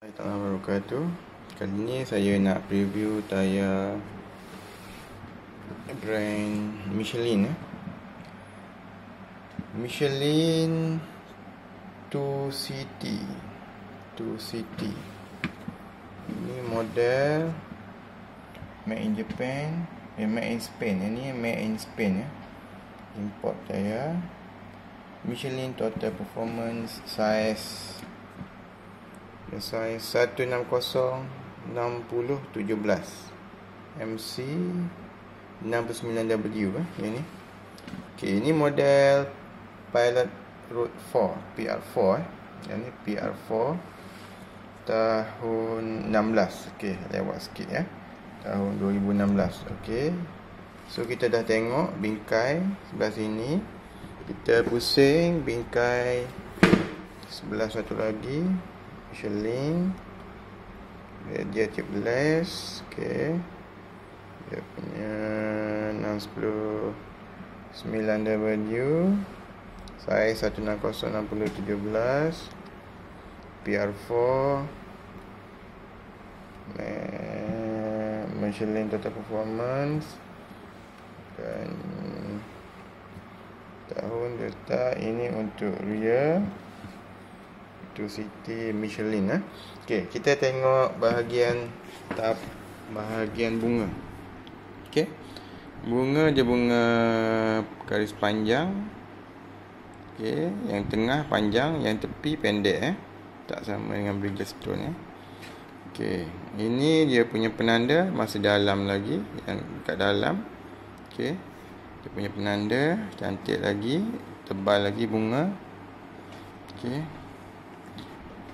Assalamualaikum wabarakatuh Kali ni saya nak review tayar brand Michelin eh. Michelin 2CT 2CT Ini model Made in Japan eh, Made in Spain. Ini made in Spain eh. Import tayar. Michelin Total Performance Size Size 160 60 17 MC 69W eh yang ni. Okey, ini model Pilot Road 4 PR4 eh. Yang ni PR4 tahun 16. Okey, lewat sikit ya. Tahun 2016. Okey. So kita dah tengok bingkai sebelah sini. Kita pusing bingkai sebelah satu lagi Michelin dia tubeless okey dia punya 610 9W size 160 60 17 PR4 Michelin Total Performance. Dan tahun letak ini untuk rear to City Michelin eh. Okey, kita tengok bahagian tahap bahagian bunga. Okey. Bunga dia bunga garis panjang. Okey, yang tengah panjang, yang tepi pendek eh. Tak sama dengan Bridgestone eh. Okey, ini dia punya penanda masih dalam lagi, yang dekat dalam. Okey. Dia punya penanda cantik lagi, tebal lagi bunga. Okey.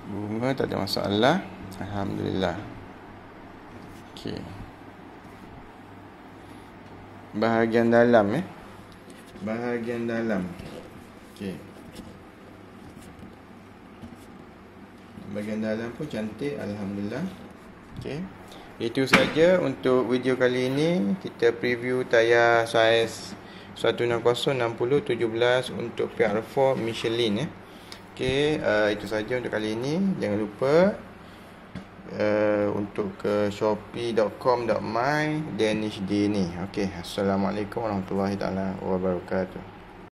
Bunga tak ada masalah. Alhamdulillah. Okey. Bahagian dalam eh. Bahagian dalam. Okey. Bahagian dalam pun cantik alhamdulillah. Okey. Itu saja untuk video kali ini. Kita preview tayar saiz 160 60 17 untuk PR4 Michelin eh. Okey, uh, itu saja untuk kali ini. Jangan lupa uh, untuk ke shopee.com.my Danish D ni. Okey, assalamualaikum warahmatullahi taala wabarakatuh.